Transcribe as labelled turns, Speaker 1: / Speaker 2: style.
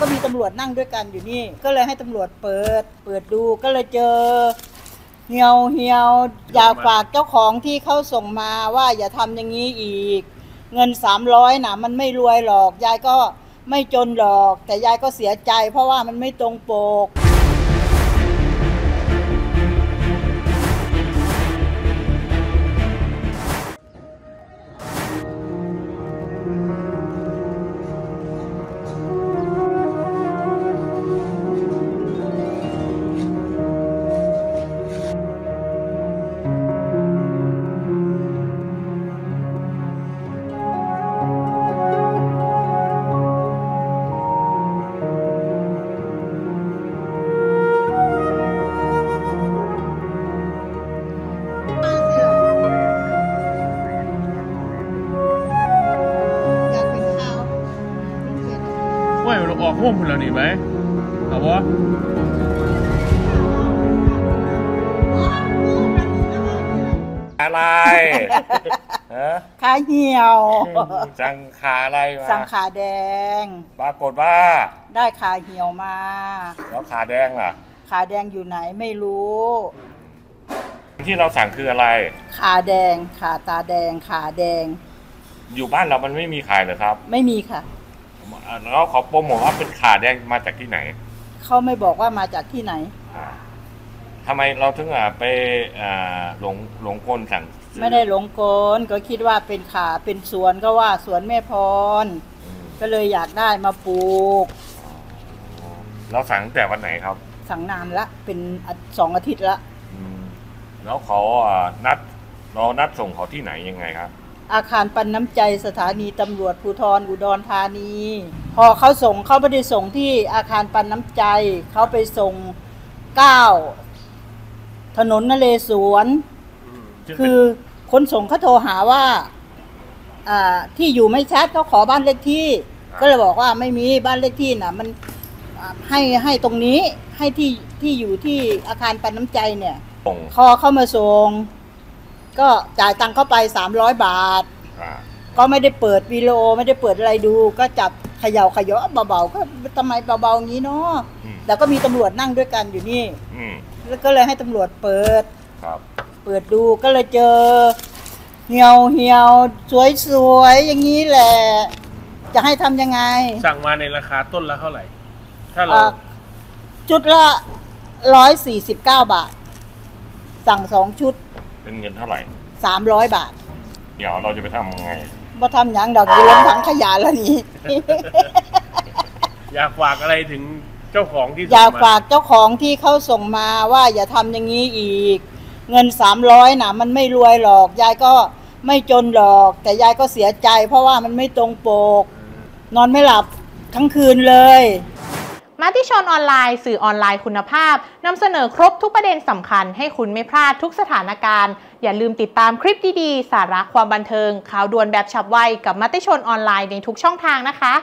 Speaker 1: ก็มีตำรวจนั่งด้วยกันอยู่นี่ ก็เลยให้ตำรวจเปิด เปิดดูก็เลยเจอ เหี่ยวเหี่ยวอยากฝากเจ้าของที่เขาส่งมาว่าอย่าทำอย่างนี้อีก เงินสามร้อยนะมันไม่รวยหรอก ยายก็ไม่จนหรอก แต่ยายก็เสียใจ เพราะว่ามันไม่ตรงปก อ
Speaker 2: อกห้มพุ่นแล้วนี่ไหมเอาวะ
Speaker 3: อะไรฮะ
Speaker 1: ขาเหี่ยว
Speaker 3: สั่งขาอะไรมา
Speaker 1: สั่งขาแดง
Speaker 3: ปรากฏว่า
Speaker 1: ได้ขาเหี่ยวมา
Speaker 3: แล้วขาแดงล่ะ
Speaker 1: ขาแดงอยู่ไหนไม่รู้
Speaker 3: ที่เราสั่งคืออะไร
Speaker 1: ขาแดง ขาตาแดง ขาแดง
Speaker 3: อยู่บ้านเรามันไม่มีขายเหรอครับ
Speaker 1: ไม่มีค่ะ
Speaker 3: แล้วเขาโปรโมทว่าเป็นขาแดงมาจากที่ไหน
Speaker 1: เขาไม่บอกว่ามาจากที่ไหน
Speaker 3: อ่าทำไมเราถึงอะไปอ่าหลงหลงกลสั่งซื้อ
Speaker 1: ไม่ได้หลงกลก็คิดว่าเป็นขาเป็นสวนก็ว่าสวนแม่พร
Speaker 3: อืม
Speaker 1: ก็เลยอยากได้มาปลูก
Speaker 3: เราสั่งตั้งแต่วันไหนครับ
Speaker 1: สั่งนานละเป็นอาทิตย์สองอาทิตย์ละ
Speaker 3: อืมแล้วเขาอะนัดเรานัดส่งเขาที่ไหนยังไงครับ
Speaker 1: อาคารปันน้ำใจสถานีตำรวจภูธรอุดรธานี พอเขาส่งเขาไม่ได้ส่งที่อาคารปันน้ำใจ เขาไปส่งเก้าถนนนเรศวรคือคนส่งเขาโทรหาว่าอ่าที่อยู่ไม่ชัดเขาขอบ้านเลขที่ ก็เลยบอกว่าไม่มีบ้านเลขที่น่ะมันอ่าให้ให้ตรงนี้ให้ที่ที่อยู่ที่อาคารปันน้ำใจเนี่ย
Speaker 3: ส่ง
Speaker 1: พอเข้ามาส่ง ก็จ่ายตังค์เข้าไปสามร้อยบาท
Speaker 3: อ่า
Speaker 1: ก็ไม่ได้เปิดวิดีโอไม่ได้เปิดอะไรดู ก็จับเขย่าเขย่าเบาๆก็ทำไมเบาๆอย่างนี้เนาะ
Speaker 3: อืม
Speaker 1: แต่ก็มีตำรวจนั่งด้วยกันอยู่นี่
Speaker 3: อืม
Speaker 1: แล้วก็เลยให้ตำรวจเปิด
Speaker 3: ครับ
Speaker 1: เปิดดูก็เลยเจอเหี่ยวเหี่ยวสวยสวยๆอย่างนี้แหละ จะให้ทำยังไง
Speaker 2: สั่งมาในราคาต้นละเท่าไหร่ ถ้าเรา
Speaker 1: อะชุดละร้อยสี่สิบเก้าบาท สั่งสองชุด
Speaker 3: เป็นเงินเท่าไหร่
Speaker 1: สามร้อยบาท
Speaker 3: เดี๋ยวเราจะไปทำยังไง
Speaker 1: มาทำอย่างดอกอยู่ลงถังขยะแล้วนี่
Speaker 2: อยากฝากอะไรถึงเจ้าของที่
Speaker 1: อยาก
Speaker 2: ส่งม
Speaker 1: ฝากเจ้าของที่เขาส่งมาว่าอย่าทำอย่างนี้อีก เงินสามร้อยนะมันไม่รวยหรอก ยายก็ไม่จนหรอก แต่ยายก็เสียใจ เพราะว่ามันไม่ตรงปก นอนไม่หลับทั้งคืนเลย
Speaker 4: มติชนออนไลน์ สื่อออนไลน์คุณภาพนำเสนอครบทุกประเด็นสำคัญ ให้คุณไม่พลาดทุกสถานการณ์ อย่าลืมติดตามคลิปดีๆ สาระความบันเทิง ข่าวด่วนแบบฉับไวกับมติชนออนไลน์ในทุกช่องทางนะคะ